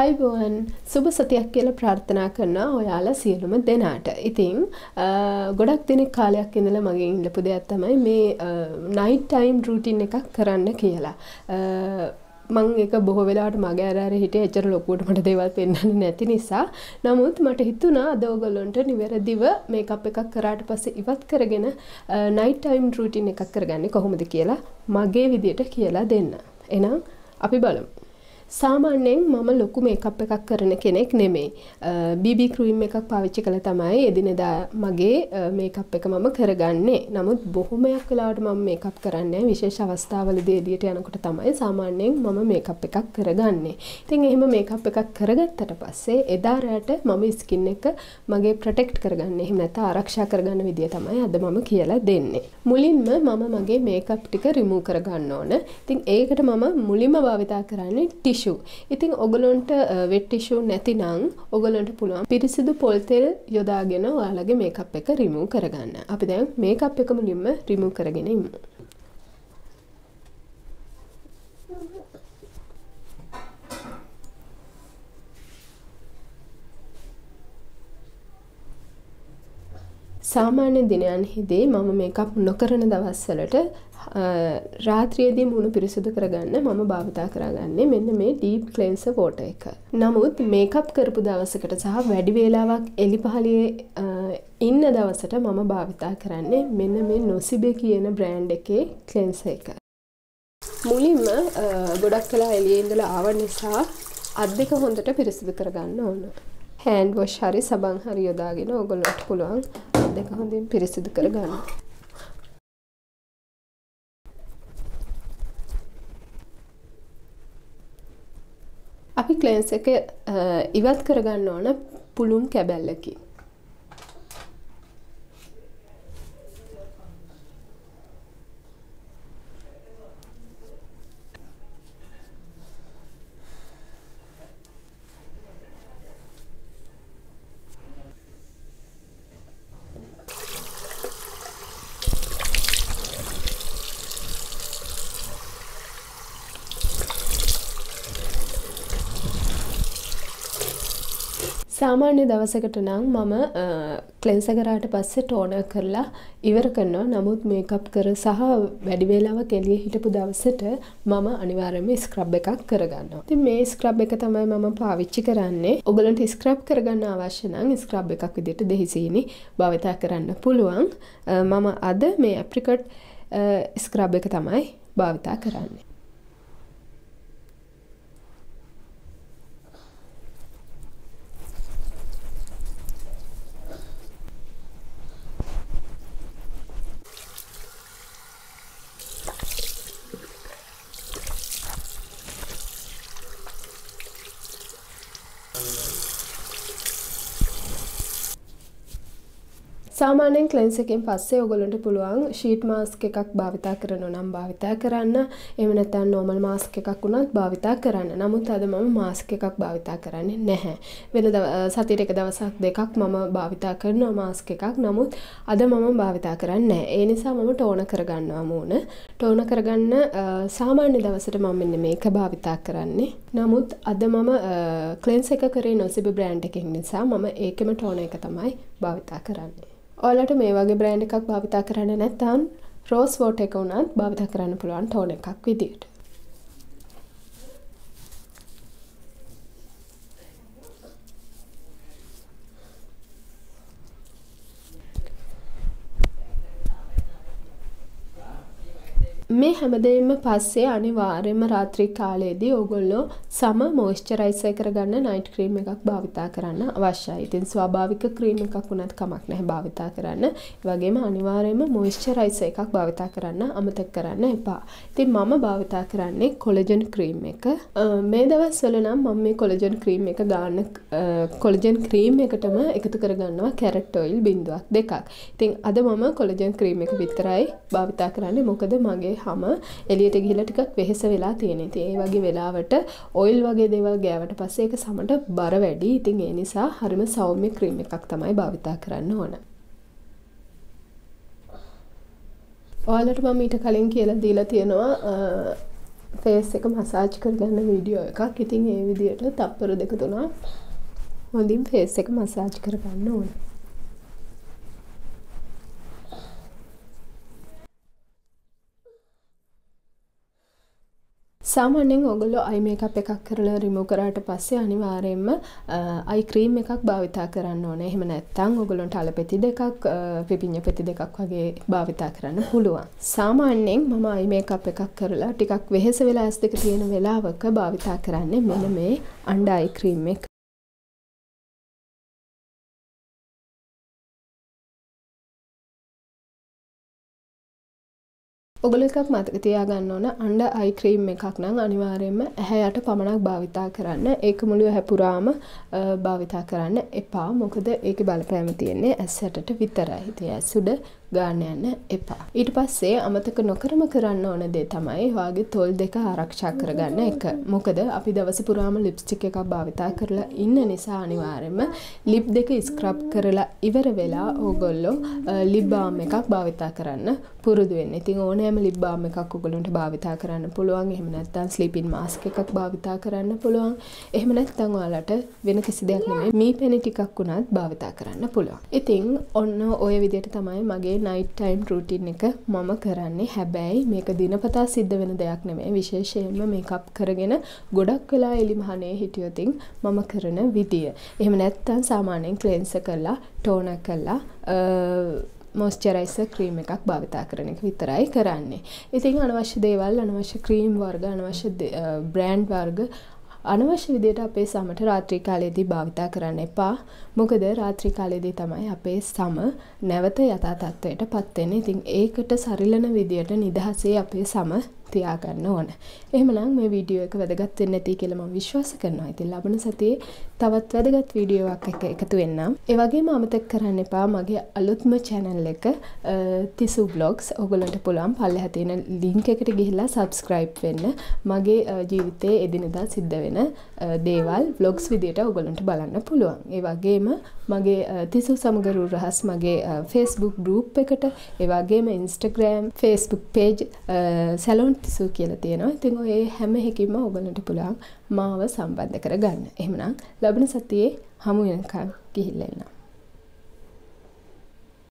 අයිබෝන් සුබ සතියක් කියල ප්‍රාර්ථනා කරනා ඔයාලා සියලුම දෙනාට. ඉතිං ගොඩක් දෙනෙක් කාලයක් ඉඳල මගේ ඉල්ලපු දෙයක් තමයි මේ නයිට් ටයිම් රූටින් එකක් කරන්න කියලා. මං එක බොහෝ වෙලාට මගේ අරර හිට එචර ලොකුට මට දෙවල් පෙන්න්න නැති නිසා නමුත් මට හිතුනා අදෝගොල්ලොන්ට නිවැරදිව මේ අප එකක් කරාට පස්සේ ඉවත් කරගෙන නයිට් ටයිම් රූටින් එකක් කරගන්න කොහොමද කියලා මගේ විදියට කියලා දෙන්න. එනම් අපි බලමු. සාමාන්‍යයෙන් මම ලොකු මේකප් එකක් කරන කෙනෙක් නෙමෙයි. BB ක්‍රීම් එකක් පාවිච්චි කළ තමයි එදිනෙදා මගේ මේකප් එක මම කරගන්නේ. නමුත් බොහොමයක් වෙලාවට මම මේකප් කරන්නේ විශේෂ අවස්ථාවලදී එළියට යනකොට තමයි සාමාන්‍යයෙන් මම මේකප් එකක් කරගන්නේ. ඉතින් එහෙම මේකප් එකක් කරගත්තට පස්සේ එදා රැට මම ස්කින් එක මගේ ප්‍රොටෙක්ට් කරගන්න. එහෙම නැත්නම් ආරක්ෂා කරගන්න විදිය තමයි අද මම කියලා දෙන්නේ. මුලින්ම මම මගේ මේකප් ටික රිමූව් කරගන්න ඕන. ඉතින් ඒකට මම මුලින්ම භාවිතා කරන්නේ ටිෂු ටිෂු. ඉතින් ඔගලොන්ට වෙට් ටිෂු නැතිනම් ඔගලන්ට පුළුවන් පිරිසිදු පොල් තෙල් යොදාගෙන ඔයාලගේ මේකප් එක රිමූව් කරගන්න. අපි දැන් මේකප් එක මුලින්ම රිමූව් කරගෙන ඉමු. සාමාන්‍ය දිනයන්හිදී මම මේකප් නොකරන දවස්වලට රාත්‍රියේදී මුණු පිරිසිදු කරගන්න මම භාවිතා කරගන්නේ මෙන්න මේ ඩීප් ක්ලෙන්ස වෝට එක. නමුත් මේකප් කරපු දවසකට සහ වැඩි වේලාවක් එලි පහලියේ ඉන්න දවසට මම භාවිතා කරන්නේ මෙන්න මේ නොසිබේ කියන බ්‍රෑන්් එකේ ක්ලෙන්ස එක. මුලින්ම ගොඩක් කලා එලියේ ඉඳලා ආව නිසා අත් දෙක හොඳට පිරිසිදු කරගන්න ඕන. හෑන්ඩ් වොෂ් හරි සබන් හරි යොදාගෙන ඔයගොල්ලන්ට පුළුවන් අත් දෙක හොඳින් පිරිසිදු කරගන්න. අපි ක්ලේන්ස් එක ඉවත් කරගන්න ඕන පුළුම් කැබැල්ලකින්. සාමාන්‍ය දවසකට නම් මම ක්ලෙන්ස කරාට පස්සේ ටෝන කරලා ඉවර කරනවා නමුත් මේකප් කර සහ වැඩි වේලාවක් එළිය හිටපු දවසට මම අනිවාර්යයෙන්ම ස්ක්‍රබ් එකක් කරගන්නවා. ඉතින් මේ ස්ක්‍රබ් එක තමයි මම පාවිච්චි කරන්නේ. ඔයගලන්ට ස්ක්‍රබ් කරගන්න අවශ්‍ය නම් ස්ක්‍රබ් එකක් විදිහට දෙහිසීනි භාවිතා කරන්න පුළුවන්. මම අද මේ ඇප්‍රිකට් ස්ක්‍රබ් එක තමයි භාවිතා කරන්නේ. සාමාන්‍යයෙන් ක්ලෙන්ස් එකෙන් පස්සේ ඔයගොල්ලන්ට පුළුවන් ෂීට් මාස්ක් එකක් භාවිතා කරනවා නම් භාවිතා කරන්න. එහෙම නැත්නම් නෝමල් මාස්ක් එකක් වුණත් භාවිතා කරන්න. නමුත් අද මම මාස්ක් එකක් භාවිතා කරන්නේ නැහැ. වෙන සතියට එක දවසක් දෙකක් මම භාවිතා කරනවා මාස්ක් එකක්. නමුත් අද මම භාවිතා කරන්නේ නැහැ. ඒ නිසා මම ටෝන කරගන්නවා මූණ. ටෝන කරගන්න සාමාන්‍ය දවසට මම මෙන්න මේක භාවිතා කරන්නේ. නමුත් අද මම ක්ලෙන්ස් එක කරේ නොසිබ බ්‍රෑන්ඩ් එකකින් නිසා මම ඒකෙම ටෝන එක තමයි භාවිතා කරන්නේ. ඔයාලට මේ වගේ බ්‍රෑන්ඩ් එකක් භාවිතා කරන්න නැත්නම් රෝස් වෝටර් එක උනත් භාවිතා කරන්න පුළුවන් ටෝන් එකක් විදියට. මේ හැමදේම පස්සේ අනිවාර්යයෙන්ම රාත්‍රී කාලයේදී ඕගොල්ලෝ සම මොයිස්චරයිසර් කරගන්න නයිට් ක්‍රීම් එකක් භාවිතා කරන්න අවශ්‍යයි. ඉතින් ස්වාභාවික ක්‍රීම් එකක් වුණත් කමක් නැහැ භාවිතා කරන්න. ඒ වගේම අනිවාර්යයෙන්ම මොයිස්චරයිසර් එකක් භාවිතා කරන්න අමතක කරන්න එපා. ඉතින් මම භාවිතා කරන්නේ කොලජන් ක්‍රීම් එක. මේ දවස්වල නම් මම මේ කොලජන් ක්‍රීම් එක ගන්න කොලජන් ක්‍රීම් එකටම එකතු කරගන්නවා කැරට් ඔයිල් බිඳුවක් දෙකක්. ඉතින් අද මම කොලජන් ක්‍රීම් එක විතරයි භාවිතා කරන්නේ. මොකද මගේ හම එළියට ගිහිල්ලා ටිකක් වෙහෙස වෙලා තියෙන. ඉතින් ඒ වගේ වෙලාවට ඔයිල් වගේ දේවල් ගෑවට පස්සේ ඒක සමට බර වැඩි. ඉතින් ඒ නිසා හරිම සෞම්‍ය ක්‍රීම් එකක් තමයි භාවිතා කරන්න ඕන. ඔයාලට මම ඊට කලින් කියලා දීලා තියෙනවා ෆේස් එක මසාජ් කරගන්න වීඩියෝ එකක් ඉතින් ඒ විදියට තප්පර දෙක තුනක් හොඳින් ෆේස් එක මසාජ් කරගන්න ඕනේ සාමාන්‍යයෙන් ඔගොල්ලෝ අයි මේකප් එකක් කරලා රිමූව් කරාට පස්සේ අනිවාර්යයෙන්ම අයි ක්‍රීම් එකක් භාවිතා කරන්න ඕනේ. එහෙම නැත්නම් ඔගොල්ලන්ට අලපෙති දෙකක් පිපිඤ්ඤ පෙති දෙකක් වගේ භාවිතා කරන්න පුළුවන්. සාමාන්‍යයෙන් මම අයි මේකප් එකක් කරලා ටිකක් වෙහෙස වෙලා ඇස් දෙක තියෙන වෙලාවක භාවිතා කරන්නේ මෙන්න මේ අන්ඩර් අයි ක්‍රීම් එක. ඔගොල්ලෝ එකක් මතක තියාගන්න ඕන අන්ඩර් අයි ක්‍රීම් එකක් නම් අනිවාර්යයෙන්ම ඇහැ යට පමණක් භාවිතා කරන්න. ඒක මුළු ඇහැ පුරාම භාවිතා කරන්න එපා. මොකද ඒකේ බලපෑම තියෙන්නේ ඇස් යටට විතරයි. ඉතින් ඇස් උඩ ගාන්න යන්න එපා. ඊට පස්සේ අමතක නොකරම කරන්න ඕන දේ තමයි ඔයාගේ තොල් දෙක ආරක්ෂා කරගන්න එක. මොකද අපි දවස පුරාම ලිප්ස්ටික් එකක් භාවිතා කරලා ඉන්න නිසා අනිවාර්යයෙන්ම ලිප් දෙක ස්ක්‍රබ් කරලා ඉවර වෙලා ඕගොල්ලෝ ලිප් බාම් එකක් භාවිතා කරන්න පුරුදු වෙන්න. ඉතින් ඕනෑම ලිප් බාම් එකක් ඔයගොල්ලන්ට භාවිතා කරන්න පුළුවන්. එහෙම නැත්නම් ස්ලීපින් මාස්ක් එකක් භාවිතා කරන්න පුළුවන්. එහෙම නැත්නම් ඔයාලට වෙන කිසි දෙයක් නෙමෙයි මී පැණි ටිකක් උනත් භාවිතා කරන්න පුළුවන්. ඉතින් ඔන්න ඔය විදිහට තමයි මගේ නයිට් ටයිම් රූටින් එක මම කරන්නේ හැබැයි මේක දිනපතා සිද්ධ වෙන දෙයක් නෙමේ විශේෂයෙන්ම මේකප් කරගෙන ගොඩක් වෙලා එලිමහනේ හිටියොතින් මම කරන විදිය. එහෙම නැත්තම් සාමාන්‍යයෙන් ක්ලෙන්ස කරලා ටෝන කරලා මොස්චරයිස ක්‍රීම් එකක් භාවිතා කරන එක විතරයි කරන්නේ. ඉතින් අනවශ්‍ය දේවල් අනවශ්‍ය ක්‍රීම් වර්ග අනවශ්‍ය බ්‍රෑන්ඩ් වර්ග අනවශ්‍ය විදියට අපේ සමට රාත්‍රී කාලයේදී භාවිතා කරන්න එපා. මොකද රාත්‍රී කාලයේදී තමයි අපේ සම නැවත යථා තත්ත්වයට පත් වෙන්නේ. ඉතින් ඒකට සරිලන විදියට නිදහසේ අපේ සම තියාගන්න ඕන. එහෙමනම් මේ වීඩියෝ එක වැදගත් වෙන්න ඇති කියලා මම විශ්වාස කරනවා. ඉතින් ලබන සතියේ තවත් වැදගත් වීඩියෝවක් එක්ක එකතු වෙන්නම්. ඒ වගේම අමතක කරන්න එපා මගේ අලුත්ම channel එක තිසු බ්ලොග්ස් ඔයගලන්ට පුළුවන් පල්ලෙහා තියෙන link එකට ගිහිල්ලා subscribe වෙන්න. මගේ ජීවිතයේ එදිනෙදා සිද්ධ වෙන දේවල් vlogs විදියට ඔයගලන්ට බලන්න පුළුවන්. ඒ වගේම මගේ තිසු සමගරු රහස් මගේ Facebook group එකට ඒ වගේම Instagram Facebook page salon Thisu කියලා තියෙනවා. ඉතින් ඔය හැම එකකින්ම ඔයගලන්ට පුළුවන් මාව සම්බන්ධ කරගන්න. එහෙමනම් ලබන සතියේ හමු වෙනකන් ගිහිල්ලා එන්න.